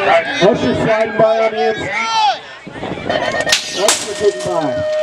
Usher's sliding by on the inside. Usher getting by.